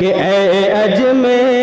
कि अजमेर।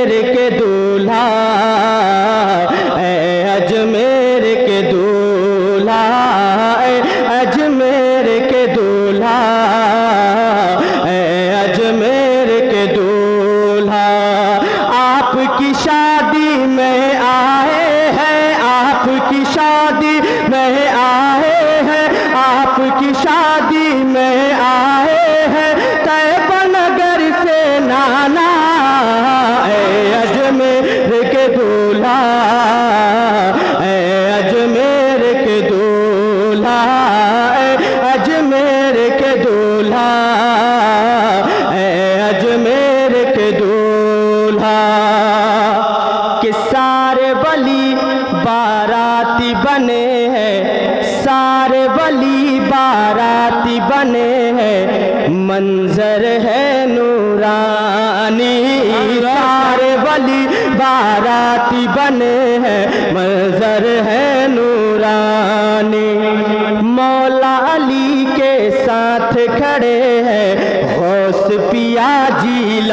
ल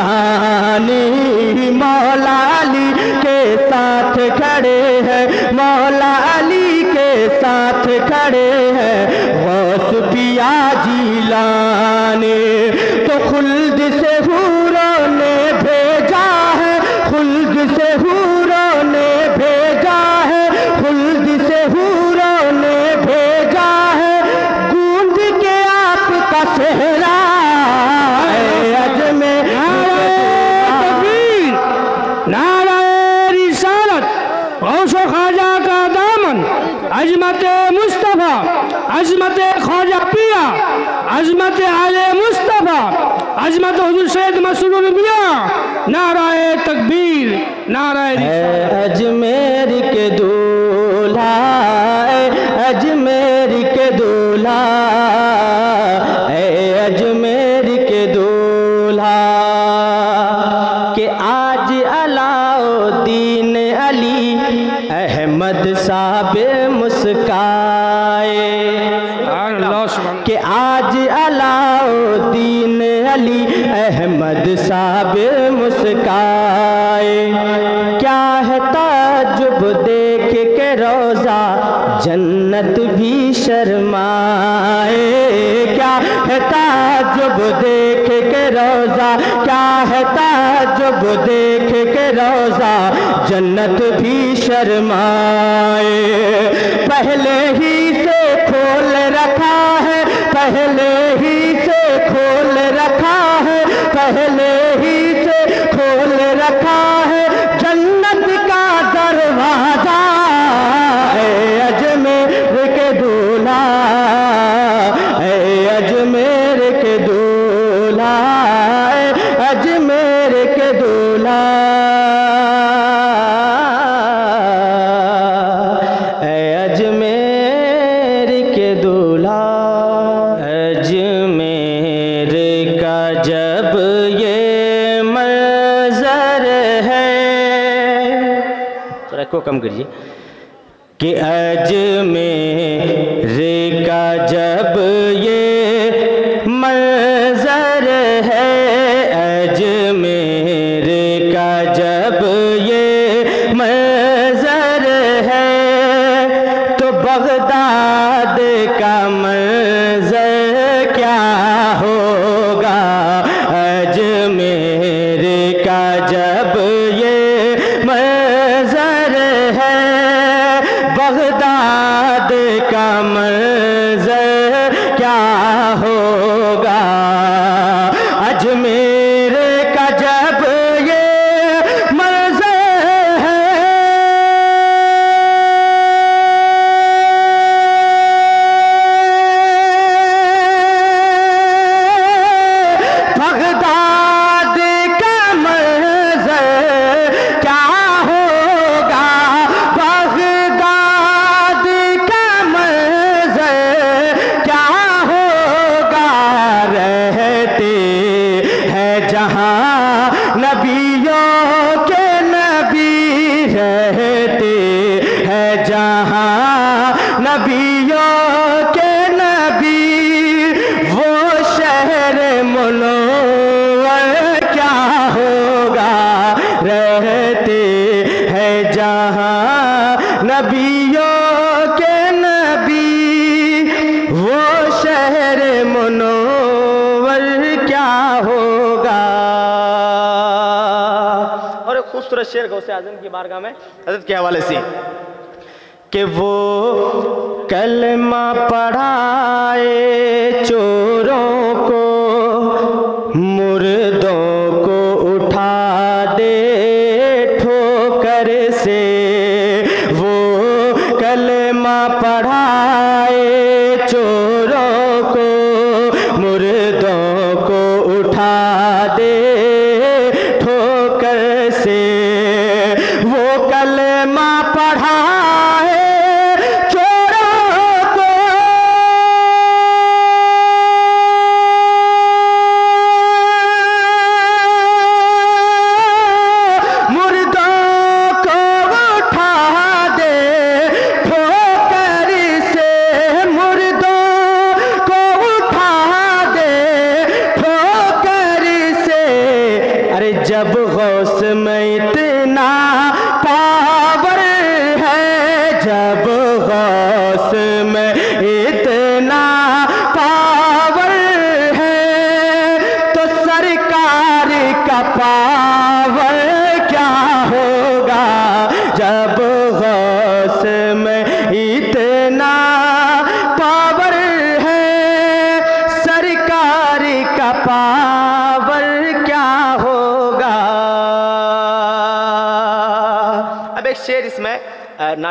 आज अलाउद्दीन अली अहमद साहब मुस्काए। क्या है ताजुब देख के रोज़ा? जन्नत भी शर्माए। क्या है ताजुब देख के रोज़ा? क्या है ताजुब देख के रोज़ा? जन्नत भी शर्माए। पहले ही पहले कम करिए कि अजमेर का जल जहाँ नबियों के नबी वो शहर मनोवर क्या होगा रहते हैं जहाँ नबियों के नबी वो शहर मनोवर क्या होगा? और खूबसूरत शेर गौसे आज़म की बारगाह में। हज़रत के हवाले से। कि वो कलमा पढ़ाए चो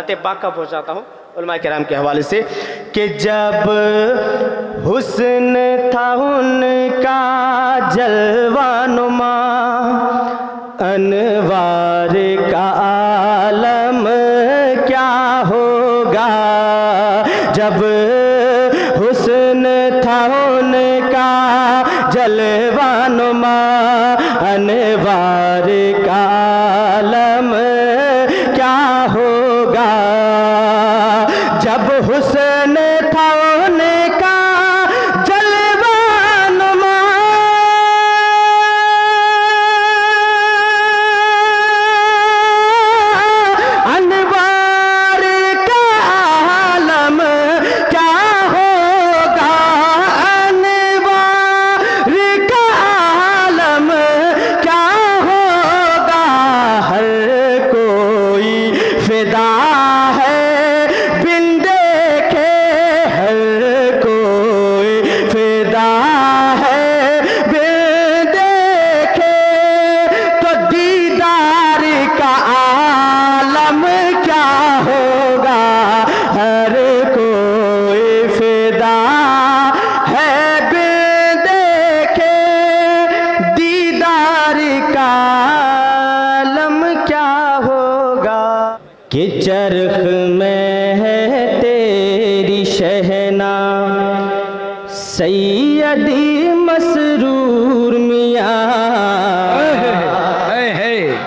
बातें पाक का पहुँचाता हूँ उलमा कराम के हवाले से कि जब हुसन था उनका जलवानुमा अनवा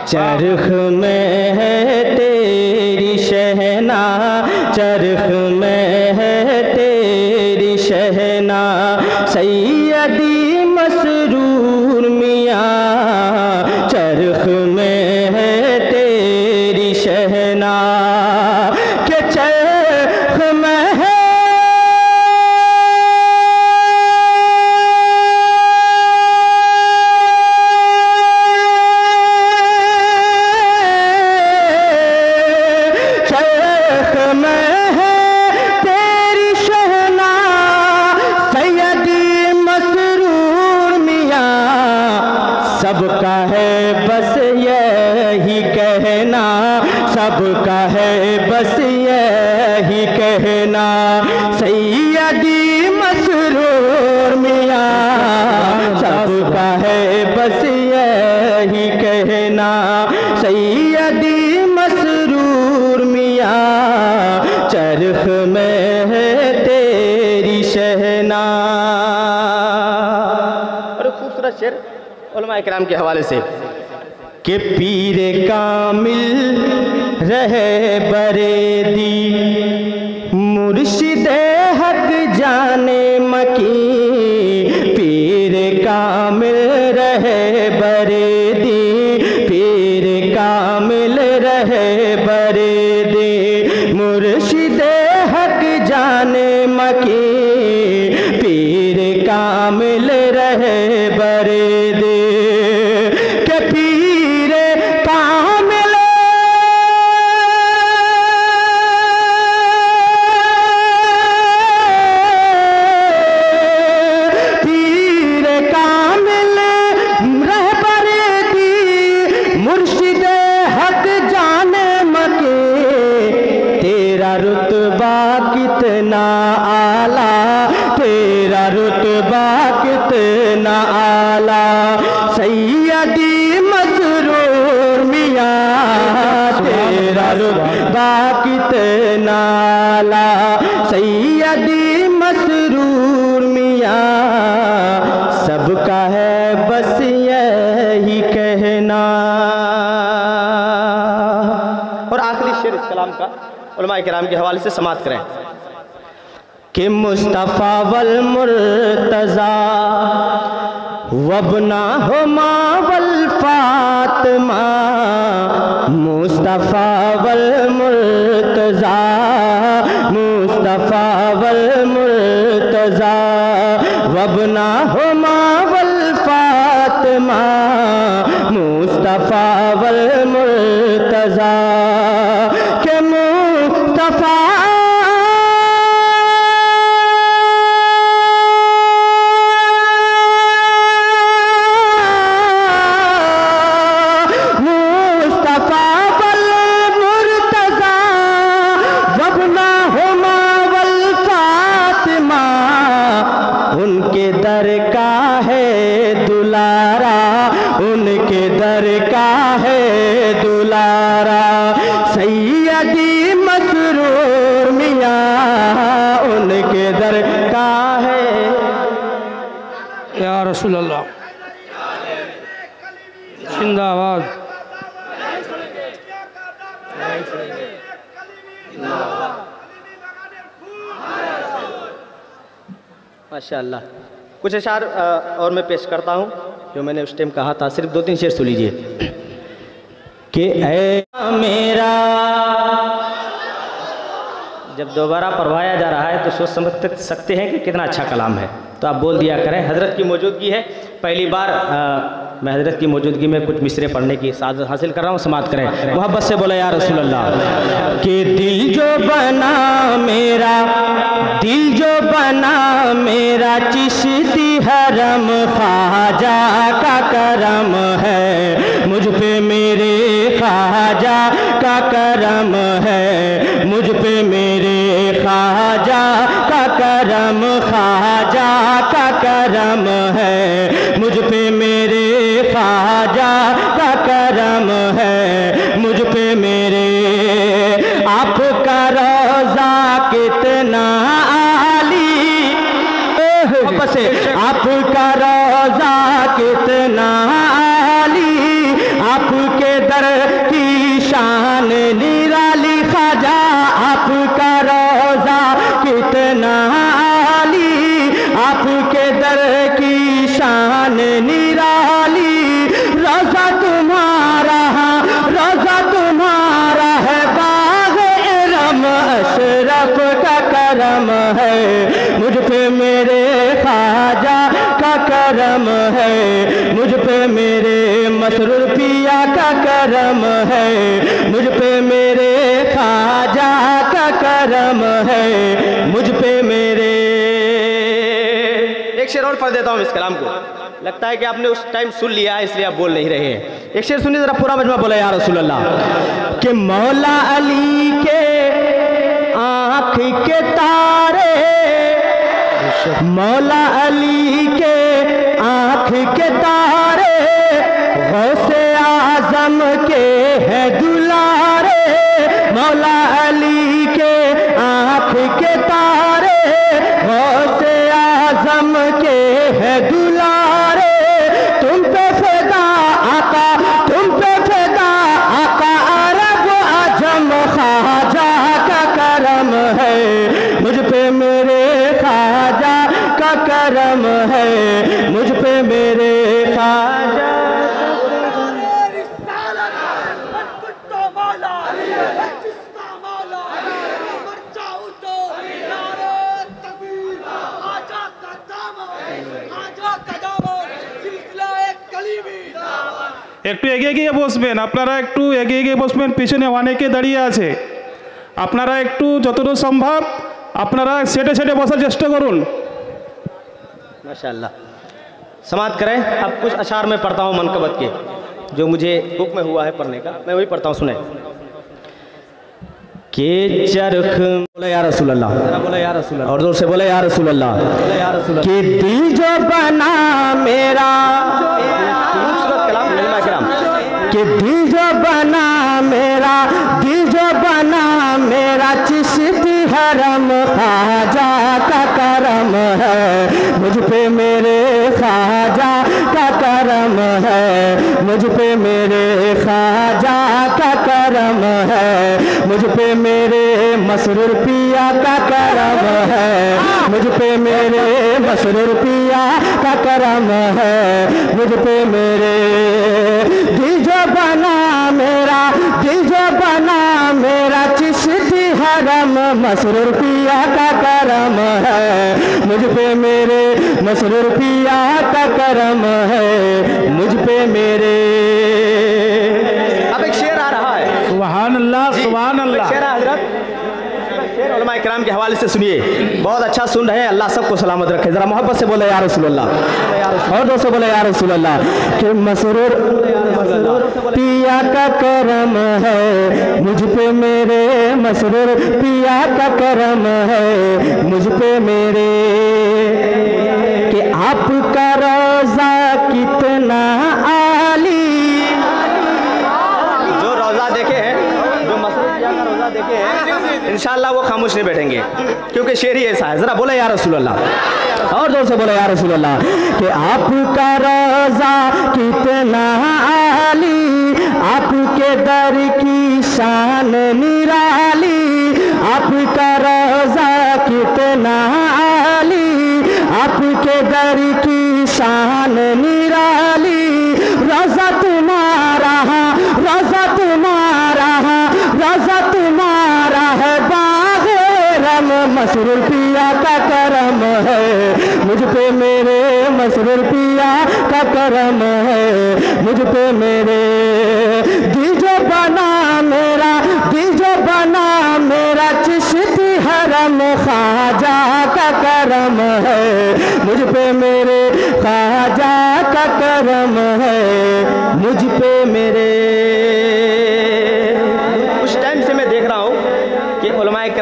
假如很美。शेर कराम के हवाले से। के पीर कामिल रहे बरेदी। का उलमा कराम के हवाले से समाप्त करें। कि मुस्तफ़ा वल मुर्तज़ा, वबना हो वल फातिमा, मुस्तफ़ा वल मुर्तज़ा, मुस्तफ़ा वल मुर्तज़ा, वबना हो वल फातिमा, मुस्तफ़ा रसूल अल्लाह जिंदाबाद। माशाल्लाह। कुछ अशार और मैं पेश करता हूँ, जो मैंने उस टाइम कहा था। सिर्फ़ दो तीन शेर सुन लीजिए। कि ऐ मेरा जब दोबारा पढ़वाया जा रहा है तो सोच समझ सकते हैं कि कितना अच्छा कलाम है। तो आप बोल दिया करें हज़रत की मौजूदगी है। पहली बार अ, मैं हज़रत की मौजूदगी में कुछ मिसरे पढ़ने की सादत हासिल कर रहा हूँ समाप्त करें। मोहब्बत से बोले यार रसूल अल्लाह कि दिल जो बना मेरा दिल जो बना मेरा चिश्ती हरम ख्वाजा का करम है। मुझ पे मेरे ख्वाजा का करम आपका करम है। मुझ पे मेरे खाजा का करम है। मुझ पे मेरे एक शेर और पढ़ देता हूँ इस कलाम को। लगता है कि आपने उस टाइम सुन लिया इसलिए आप बोल नहीं रहे हैं। एक शेर सुनिए जरा पूरा मजमा बोला यार रसूल अल्लाह कि मौला अली के आँख के तारे मौला अली के आँख के तारे गौसे आज़म के है दुलारे এগিয়ে গিয়ে বসবেন আপনারা একটু এগিয়ে গিয়ে বসবেন পিছনে অনেকে দাঁড়িয়ে আছে আপনারা একটু যতদূর সম্ভব আপনারা সেটে সেটে বসার চেষ্টা করুন माशाल्लाह समाप्त करें अब कुछ अशार में पढ़ता हूँ मनकबत के जो मुझे हुक्म हुआ है पढ़ने का मैं वही पढ़ता हूँ सुने के चरख बोले या रसूल अल्लाह बोले या रसूल अल्लाह और जोर से बोले या रसूल अल्लाह कि दिल जो बना मेरा खूबसूरत कलाम, ललिमा किराम। कि दिल जो बना मेरा दिल जो बना मेरा, चिश्ती हरम खाजा का करम है। मुझ पे मेरे खाजा का करम है। मुझ पे मेरे खाजा का करम है। मुझ पे मेरे मसरूर पिया का करम है। मुझ पे मेरे मसरूर पिया का करम है। मुझ पे मेरे बना मेरा दिल जो बना मेरा चिश्ती हरम मसरूर पिया का करम है। मुझ पे मेरे मसरूर पिया का करम है। मुझ पे मेरे। अब एक शेर आ रहा है। सुबहान अल्लाह सुबहान अल्लाह। उलमा कराम के हवाले से सुनिए। बहुत अच्छा सुन रहे हैं। अल्लाह सबको सलामत रखे। जरा मोहब्बत से बोले यार रसूलुल्लाह। और दोस्तों बोले यार रसूल अल्लाह कि मसरूर, पिया का करम है, मुझ पे मेरे मसरूर, पिया का करम है, मुझ पे मेरे। कि आपका रोजा इंशाल्लाह वो खामोश नहीं बैठेंगे, क्योंकि शेर ही ऐसा है। जरा बोले यार रसूलुल्लाह। और ज़ोर से बोले यार रसूल कि आपका रोजा कितना आली, आपके दर की शान निराली, आपका रोजा कितना आली, आपके दर की शान निराली रोजा तुम्हारा रोजा तुम्हारा रोजा तुम्हारा है बागे रम मसरूर पिया का करम है। मुझ पे मेरे मसरूर पिया का करम है। मुझ पे मेरे दिल जो बना मेरा दिल जो बना मेरा चिश्ती हरम खाजा का करम है। मुझ पे मेरे खाजा का करम है। मुझ पे मेरे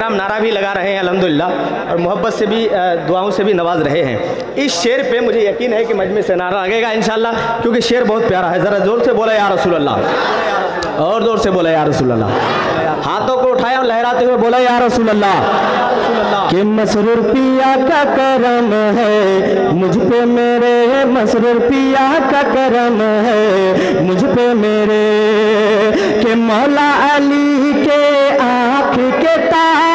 कराम नारा भी लगा रहे हैं, अल्हम्दुलिल्लाह। और मोहब्बत से भी दुआओं से भी नवाज़ रहे हैं। इस शेर पे मुझे यकीन है कि मजमे से नारा लगेगा, इंशाल्लाह, क्योंकि शेर बहुत प्यारा है। ज़रा ज़ोर से बोला, या रसूल अल्लाह और ज़ोर से बोला, या रसूल अल्लाह हाथों को उठाया और लहराते हुए बोला, या रसूल अल्लाह कि मसरूर पिया का करम है, मुझ पे मेरे मसरूर पिया का करम है, मुझ पे मेरे, के मौला अली के आँख के तारे यार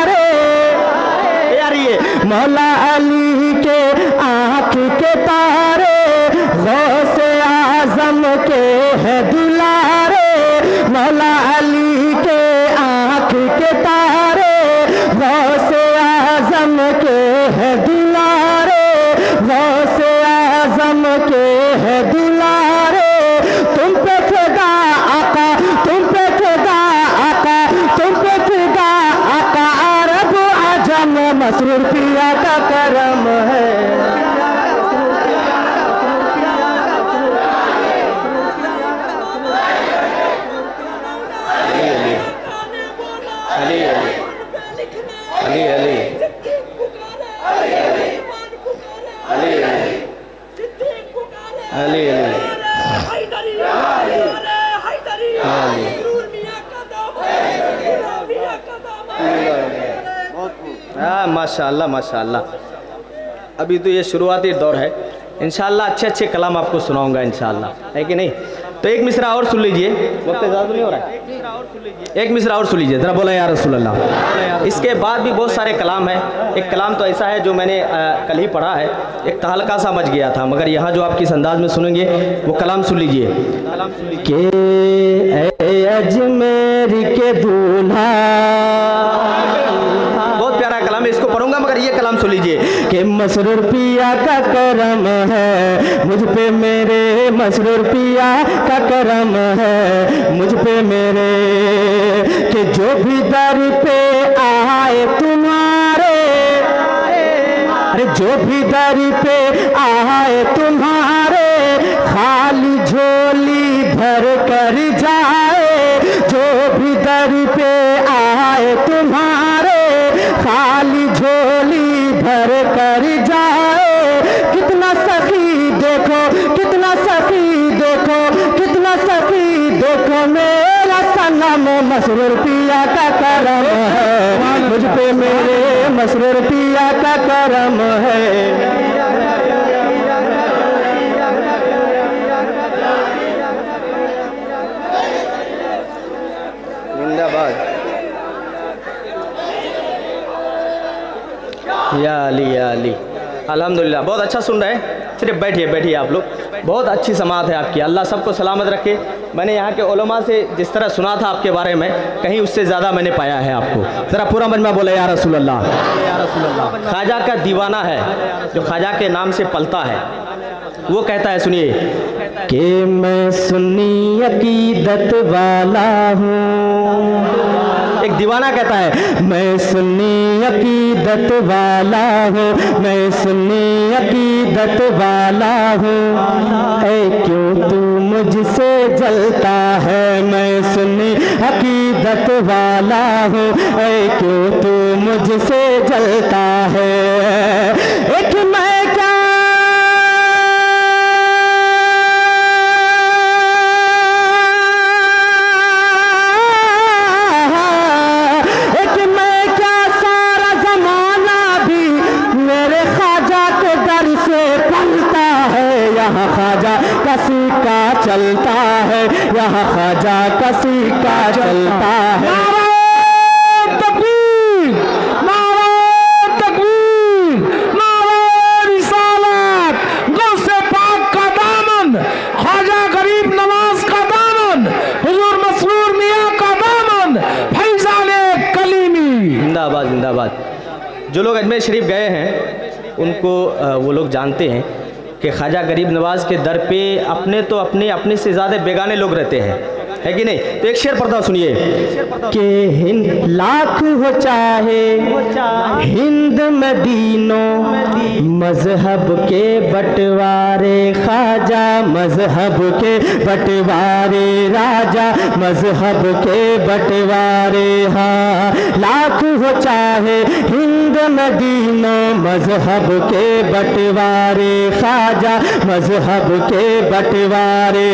मौला अली के आँख के तारे, गौस आज़म के है दुलारे। मौला अली के आँख के तारे, गौस आज़म के है दुलारे। गौस आज़म के है दुलारे। तुम पे फिदा आका, तुम पे फिदा आका, तुम पे फिदा आका। अरब आज़म मसरूर पिया का करम है। अली अली। अली अली। अली अली। माशाल्लाह माशाल्लाह। अभी तो ये शुरुआती दौर है। इंशाल्लाह अच्छे अच्छे कलाम आपको सुनाऊँगा इंशाल्लाह। है कि नहीं? तो एक मिसरा और सुन लीजिए। वक्त ज़्यादा नहीं हो रहा है? एक मिसरा और सुन लीजिए। ज़रा बोला यार रसूल अल्लाह इसके बाद भी बहुत सारे कलाम हैं। एक कलाम तो ऐसा है जो मैंने कल ही पढ़ा है। एक तहलका सा मच गया था, मगर यहाँ जो आप किस अंदाज में सुनेंगे, वो कलाम सुन लीजिए। के अजमेर के दूल्हा बहुत प्यारा कलाम है इसको पढ़ूँगा मगर ये कलाम सुन लीजिए के मसरूर पिया का करम है। मुझ पे मेरे मसरूर पिया का करम है। मुझ पे मेरे के जो भी दर पे आए तुम्हारे। अरे जो भी दर पे आए तुम्हारे, खाली झोली भर कर जाए। जो भी दर पे आए तुम्हारे, खाली झोली भर कर जाए। कितना सखी देखो, कितना सखी देखो, कितना सखी देखो। मेरा सनम मसरूर पिया का करम है। मुझ पे मेरे मसरूर पिया का करम है। या अली या अली। अल्हम्दुलिल्लाह, बहुत अच्छा सुन रहे हैं। सिर्फ़ बैठिए बैठिए आप लोग। बहुत अच्छी समात है आपकी। अल्लाह सबको सलामत रखे। मैंने यहाँ के ओलमा से जिस तरह सुना था आपके बारे में, कहीं उससे ज़्यादा मैंने पाया है आपको। ज़रा पूरा मन बोला, या रसूल अल्लाह ख्वाजा का दीवाना है, जो ख्वाजा के नाम से पलता है। वो कहता है, सुनिए। कि मैं सुन्नी अकीदत वाला हूँ। एक दीवाना कहता है, मैं सुन्नी अकीदत वाला हूँ। मैं सुन्नी अकीदत वाला हूँ। क्यों तू मुझसे जलता है? मैं सुन्नी अकीदत वाला हूँ। ऐ क्यों तू मुझसे जलता है? फैजान कलीमी। जिंदाबाद जिंदाबाद। जो लोग अजमेर शरीफ गए हैं उनको वो लोग जानते हैं कि ख्वाजा गरीब नवाज़ के दर पे अपने तो अपने अपने से ज़्यादा बेगाने लोग रहते हैं। है कि नहीं? तो एक शेर हूँ, सुनिए। के हिंद लाख हो चाहे हिंद मदीनों मज़हब के बंटवारे खाजा मज़हब के बंटवारे राजा मज़हब के बंटवारे हाँ। लाख हो चाहे हिंद मदीनों मज़हब के बंटवारे खाजा मज़हब के बंटवारे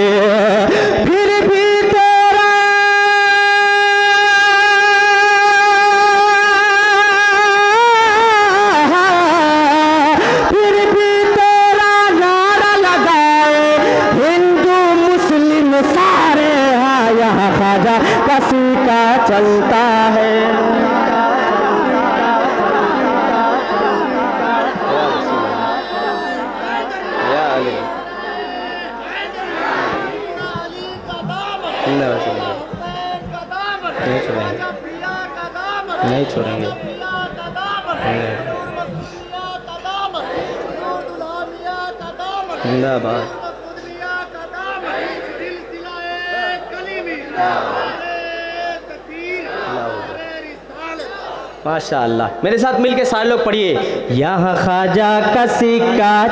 माशा अल्लाह मेरे साथ मिलके सारे लोग पढ़िए। यहाँ खाजा का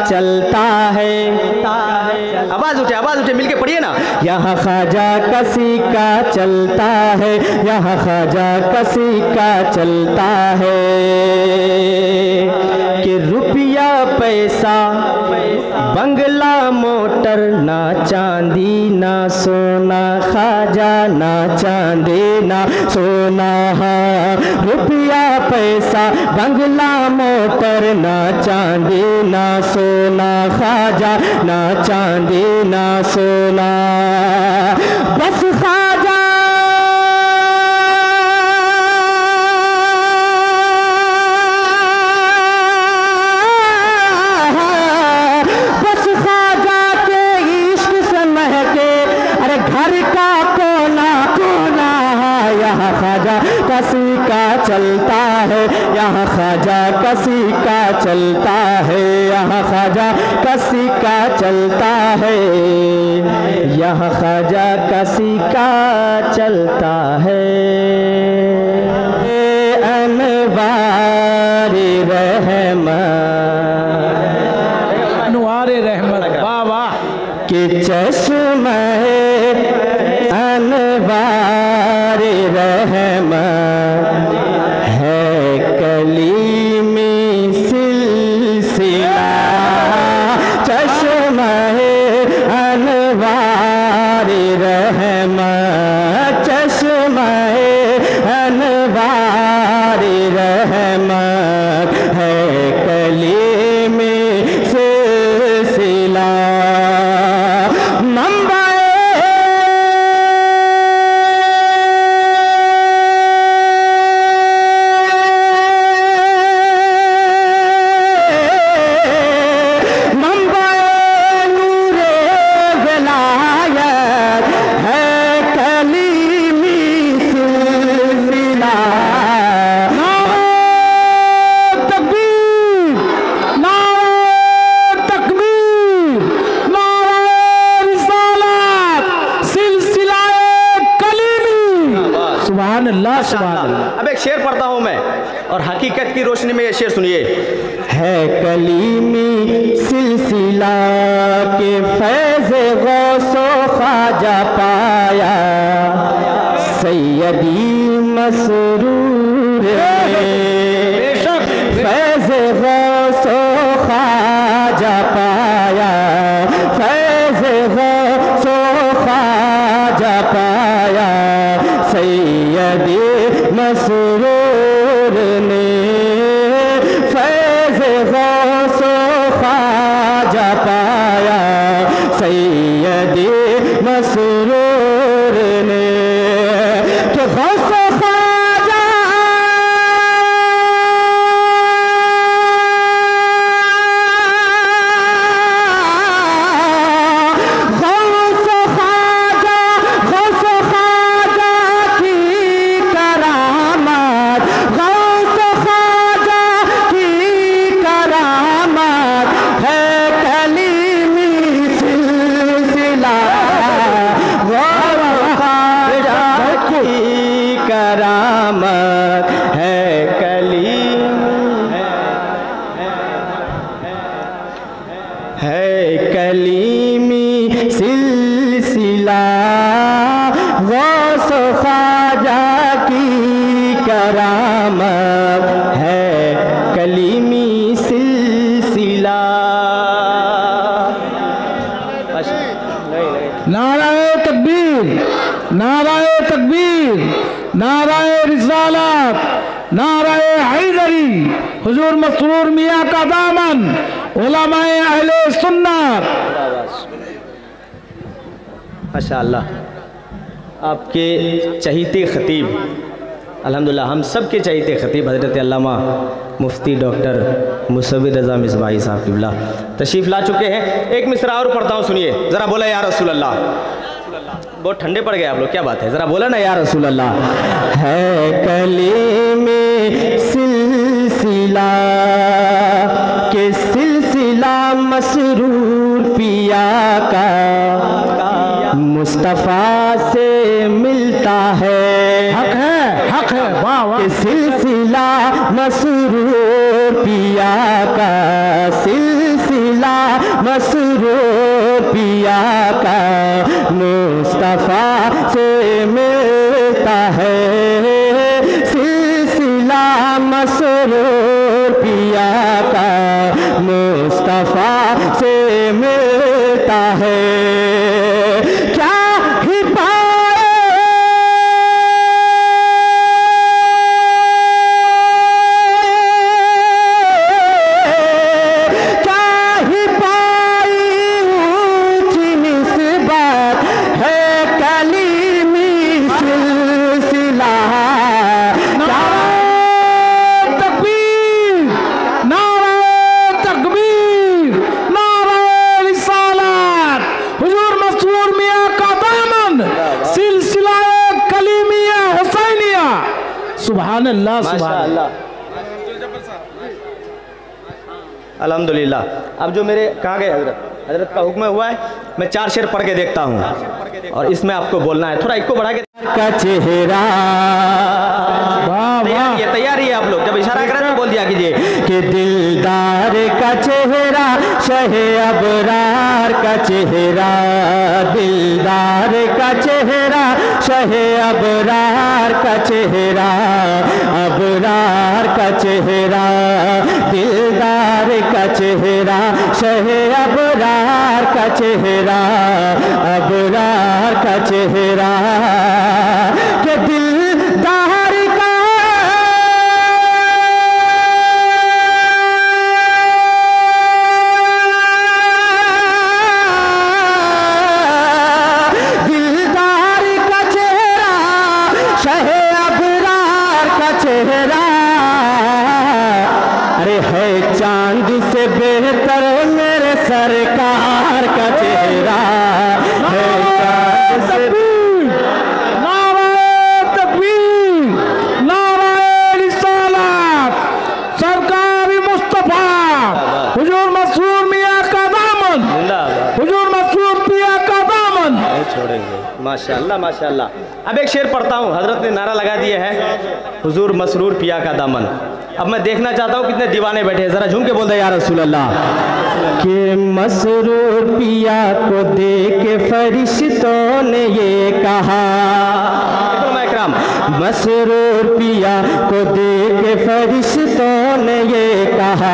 चलता है। आवाज़ उठे आवाज़ उठे, मिलके पढ़िए ना। यहाँ खाजा का चलता है। यहाँ खाजा का चलता है। कि रुपया पैसा बंगला मोटर ना चांदी ना सोना खाजा ना चांदी ना सोना रुपया पैसा बंगला मोटर ना चांदी ना सोना खाजा ना चांदी ना सोना। बस यहाँ खाजा कसी का चलता है यहाँ खाजा कसी का चलता है यहाँ खाजा कसी का चलता है। अनवार रहमत वाह वाह। कि चश्म अनवार रहमत है कलीमी माशाअल्लाह आपके चहीते ख़तीब, अल्हम्दुलिल्लाह, हम सब के चहीते ख़तीब हज़रत अल्लामा मुफ्ती डॉक्टर मुसविर रज़ा मिसबाई साहब किबला तशरीफ़ ला चुके हैं। एक मिसरा और पढ़ता हूँ, सुनिए। ज़रा बोला यार रसूल अल्लाह बहुत ठंडे पड़ गए आप लोग, क्या बात है? ज़रा बोला ना, या रसूल अल्लाह है कलीमी सिलसिला, के सिलसिला मसरूर पिया का। मुस्तफ़ा से मिलता है। हक है हक है। वाह वाह। सिलसिला मसरूर अब जो मेरे कहाँ गए हज़रत? हज़रत का हुक्म हुआ है मैं चार शेर पढ़ के देखता हूँ। और इसमें आपको बोलना है थोड़ा इको बढ़ा के का चेहरा। तैयारी है तैयारी है आप लोग। जब इशारा करें तो बोल दिया कीजिए। कि दिलदार का चेहरा शहे अबरार का चेहरा। दिलदार का चेहरा शहे अबरार का चेहरा अबरार का चेहरा दिलदार का चेहरा शहे अबरार का चेहरा अबरार का चेहरा माशाल्लाह। अब एक शेर पढ़ता हूँ, हज़रत ने नारा लगा दिया है, हुजूर मसरूर पिया का दामन। अब मैं देखना चाहता हूँ कितने दीवाने बैठे हैं, जरा झूम के बोल दे यार रसूल अल्लाह के मसरूर पिया को देख फरिश्तों ने ये कहा। मसरूर पिया को देख फरिश्तों ने ये कहा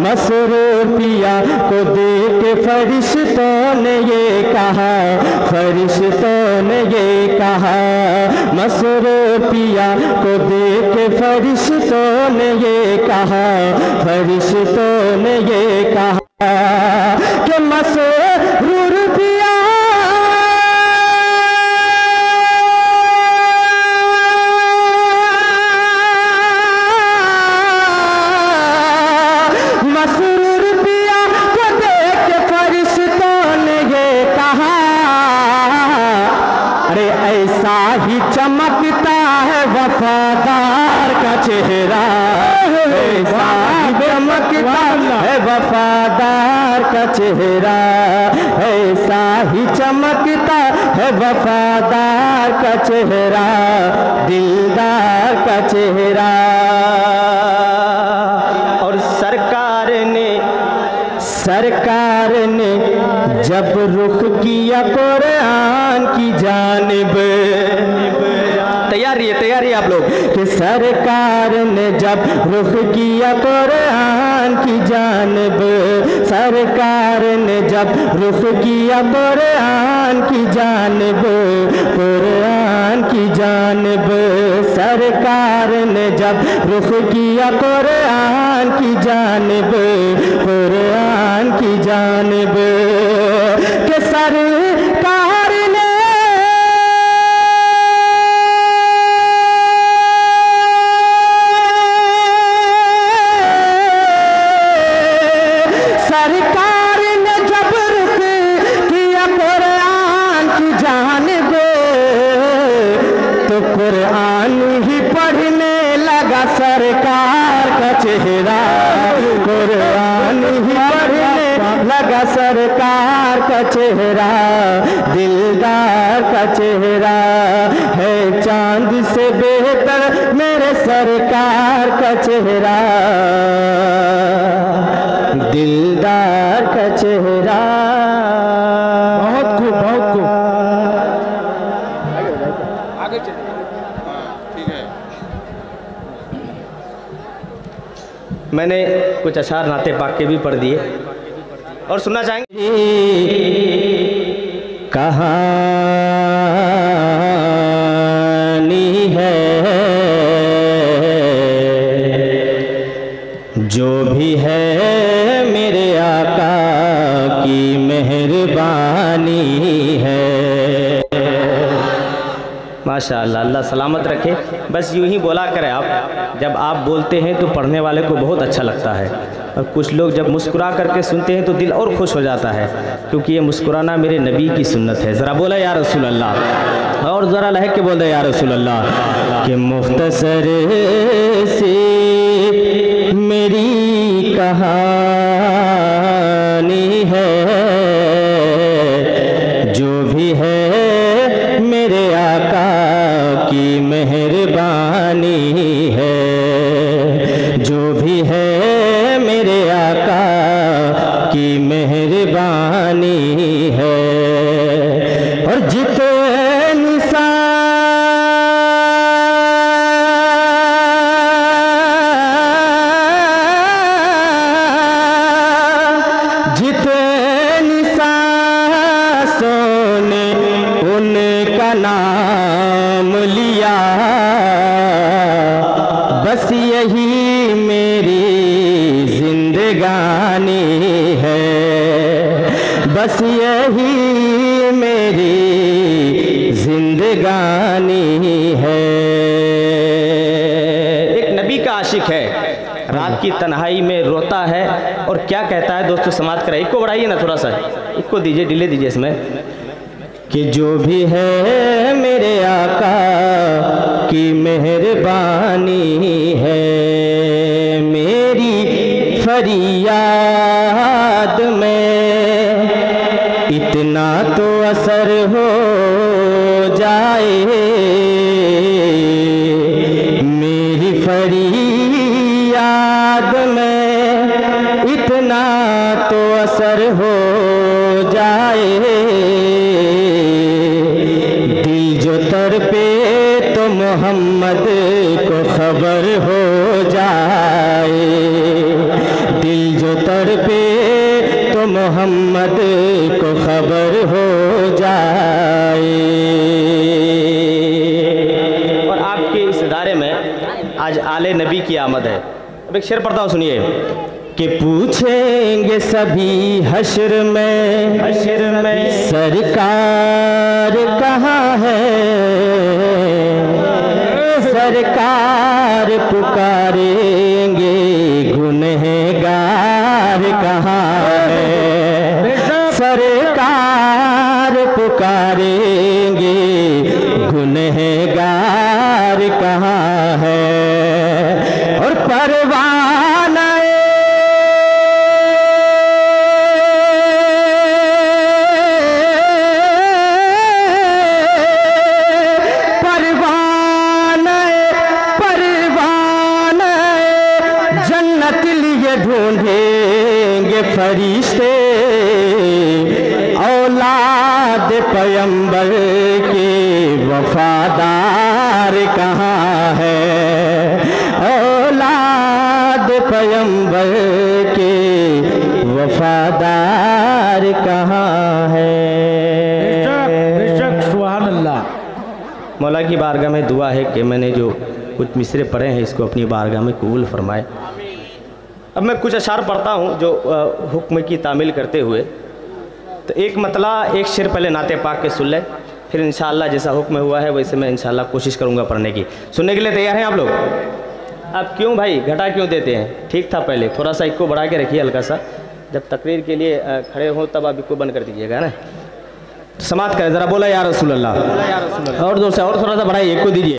मसरूर पिया को देख फरिश्तों ने ये कहा, फरिश्तों ने ये कहा मसरूर पिया को देख फरिश्तों ने ये कहा, फरिश्तों ने ये कहा। चमकता है वफादार का चेहरा, दिलदार का चेहरा। और सरकार ने सरकार ने जब रुख किया कुरान की जानिब, तैयारी है तैयारी आप लोग, कि सरकार ने जब रुख किया कुरान की जानिब, सरकार ने जब रुख किया कुरान की जानिब, कुरान की जानिब, सरकार ने जब रुख किया कुरान की जानिब, कुरान की जानब, के सरकार सरकार का चेहरा दिलदार का चेहरा है चाँद से बेहतर मेरे सरकार का चेहरा। दिलदार का चेहरा। बहुत खूब बहुत खूब। मैंने कुछ अशार नाते पाक के भी पढ़ दिए। और सुनना चाहेंगे। कहानी है जो भी है मेरे आका की मेहरबानी है। माशाल्लाह अल्लाह सलामत रखे। बस यूँ ही बोला करें आप। जब आप बोलते हैं तो पढ़ने वाले को बहुत अच्छा लगता है। और कुछ लोग जब मुस्कुरा करके सुनते हैं तो दिल और खुश हो जाता है, क्योंकि ये मुस्कुराना मेरे नबी की सुन्नत है। ज़रा बोला, या रसूल अल्लाह और ज़रा लहक के बोल दे, या रसूल अल्लाह कि मुख्तसर से मेरी कहानी दीजिए डिले दीजिए इसमें। कि जो भी है मेरे आका की मेहरबानी है, मेरी फरियाद में। इतना तो असर आमद है। अब एक शेर पढ़ता हूँ सुनिए। कि पूछेंगे सभी हशर में हशर में सरकार कहाँ है? सरकार। पुकारेंगे और कुछ मिसरे पढ़े हैं इसको अपनी बारगाह में कबूल फरमाए। अब मैं कुछ अशार पढ़ता हूँ जो हुक्म की तामील करते हुए। तो एक मतला एक शेर पहले नाते पाक के सुन ले फिर इंशाअल्लाह जैसा हुक्म हुआ है वैसे मैं इंशाअल्लाह कोशिश करूँगा पढ़ने की। सुनने के लिए तैयार हैं आप लोग? आप क्यों भाई घटा क्यों देते हैं? ठीक था पहले थोड़ा सा इक्को बढ़ा के रखिए हल्का सा जब तकरीर के लिए खड़े हों तब आप इको बंद कर दीजिएगा ना। समाप्त करें ज़रा बोला यार रसूल अल्लाह और से और थोड़ा सा बढ़ाइए इको दीजिए।